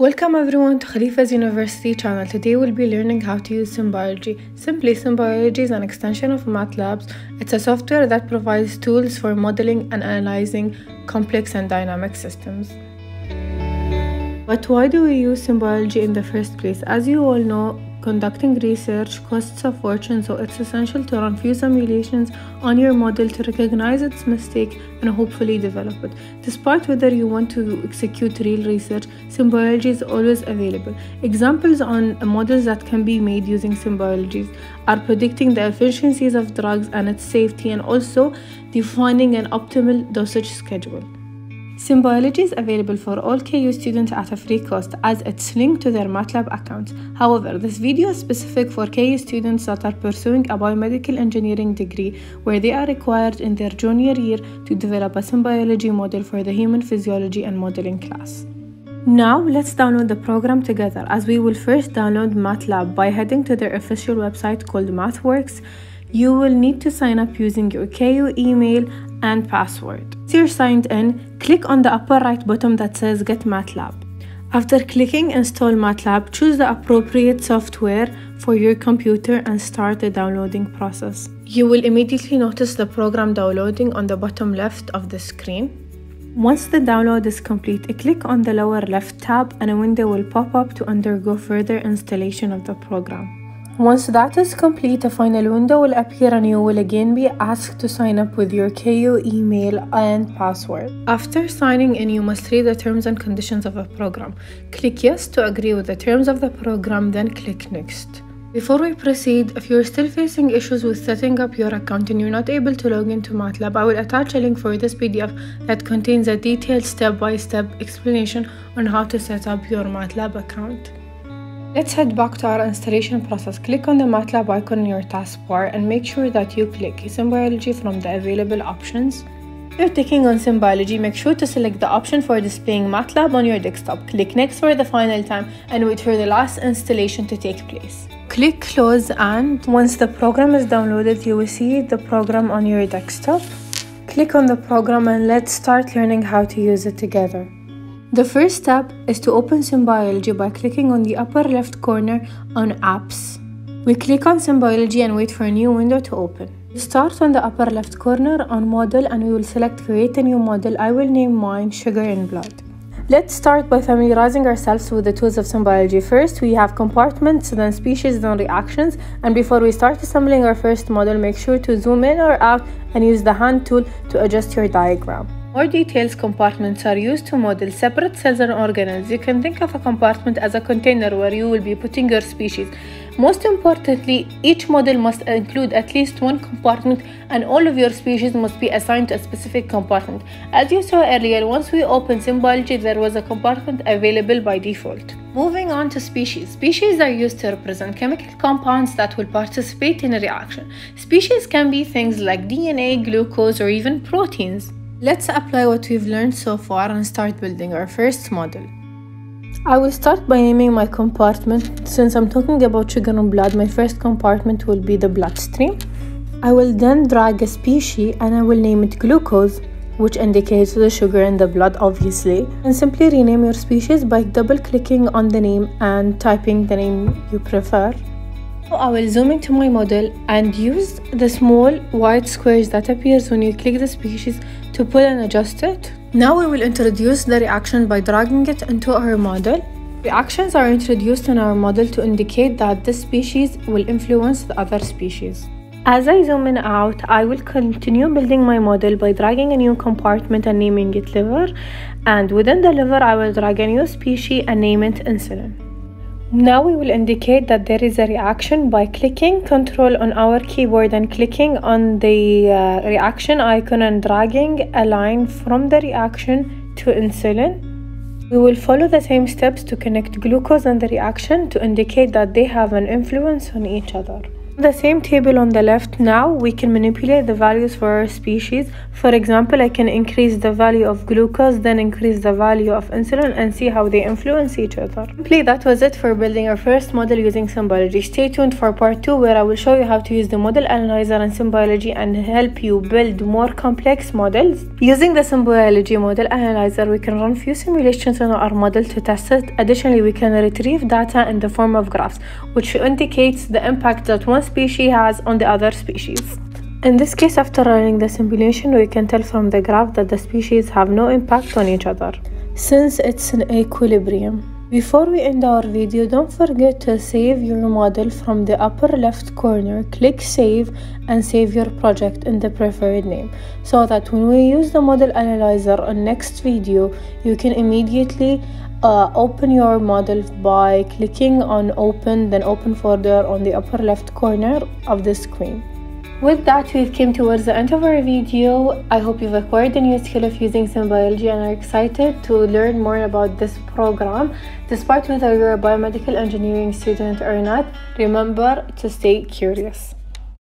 Welcome everyone to Khalifa's University channel. Today we'll be learning how to use SimBiology. Simply, SimBiology is an extension of MATLAB. It's a software that provides tools for modeling and analyzing complex and dynamic systems. But why do we use SimBiology in the first place? As you all know, Conducting research costs a fortune, so it's essential to run few simulations on your model to recognize its mistake and hopefully develop it. Despite whether you want to execute real research, SimBiology is always available. Examples on models that can be made using SimBiologies are predicting the efficiencies of drugs and its safety and also defining an optimal dosage schedule. SimBiology is available for all KU students at a free cost as it's linked to their MATLAB account. However, this video is specific for KU students that are pursuing a biomedical engineering degree where they are required in their junior year to develop a SimBiology model for the human physiology and modeling class. Now let's download the program together as we will first download MATLAB by heading to their official website called MathWorks. You will need to sign up using your KU email and password. Once you're signed in, click on the upper right button that says Get MATLAB. After clicking Install MATLAB, choose the appropriate software for your computer and start the downloading process. You will immediately notice the program downloading on the bottom left of the screen. Once the download is complete, click on the lower left tab and a window will pop up to undergo further installation of the program. Once that is complete, a final window will appear and you will again be asked to sign up with your KU email and password. After signing in, you must read the terms and conditions of the program. Click yes to agree with the terms of the program, then click next. Before we proceed, if you're still facing issues with setting up your account and you're not able to log into MATLAB, I will attach a link for this PDF that contains a detailed step-by-step -step explanation on how to set up your MATLAB account. Let's head back to our installation process. Click on the MATLAB icon in your taskbar and make sure that you click SimBiology from the available options. If you're clicking on SimBiology, make sure to select the option for displaying MATLAB on your desktop. Click Next for the final time and wait for the last installation to take place. Click Close and once the program is downloaded, you will see the program on your desktop. Click on the program and let's start learning how to use it together. The first step is to open SimBiology by clicking on the upper left corner on Apps. We click on SimBiology and wait for a new window to open. Start on the upper left corner on Model and we will select Create a new model. I will name mine Sugar and Blood. Let's start by familiarizing ourselves with the tools of SimBiology. First, we have compartments, then species, then reactions. And before we start assembling our first model, make sure to zoom in or out and use the hand tool to adjust your diagram. More details compartments are used to model separate cells and organelles. You can think of a compartment as a container where you will be putting your species. Most importantly, each model must include at least one compartment and all of your species must be assigned to a specific compartment. As you saw earlier, once we opened SimBiology, there was a compartment available by default. Moving on to species. Species are used to represent chemical compounds that will participate in a reaction. Species can be things like DNA, glucose, or even proteins. Let's apply what we've learned so far and start building our first model. I will start by naming my compartment. Since I'm talking about sugar and blood, my first compartment will be the bloodstream. I will then drag a species and I will name it glucose, which indicates the sugar in the blood obviously. And simply rename your species by double clicking on the name and typing the name you prefer. I will zoom into my model and use the small white squares that appears when you click the species to pull and adjust it. Now we will introduce the reaction by dragging it into our model. Reactions are introduced in our model to indicate that this species will influence the other species. As I zoom in out, I will continue building my model by dragging a new compartment and naming it liver. And within the liver, I will drag a new species and name it insulin. Now we will indicate that there is a reaction by clicking control on our keyboard and clicking on the uh, reaction icon and dragging a line from the reaction to insulin. We will follow the same steps to connect glucose and the reaction to indicate that they have an influence on each other. The same table on the left now we can manipulate the values for our species. For example, I can increase the value of glucose then increase the value of insulin and see how they influence each other. Simply that was it for building our first model using SimBiology. Stay tuned for part 2 where I will show you how to use the model analyzer and SimBiology and help you build more complex models. Using the SimBiology model analyzer we can run few simulations on our model to test it. Additionally we can retrieve data in the form of graphs which indicates the impact that one species has on the other species. In this case, after running the simulation, we can tell from the graph that the species have no impact on each other, since it's in equilibrium. Before we end our video, don't forget to save your model from the upper left corner. Click save and save your project in the preferred name so that when we use the model analyzer on next video, you can immediately uh, open your model by clicking on open then open folder on the upper left corner of the screen. With that we've came towards the end of our video. I hope you've acquired a new skill of using SimBiology and are excited to learn more about this program. Despite whether you're a biomedical engineering student or not remember to stay curious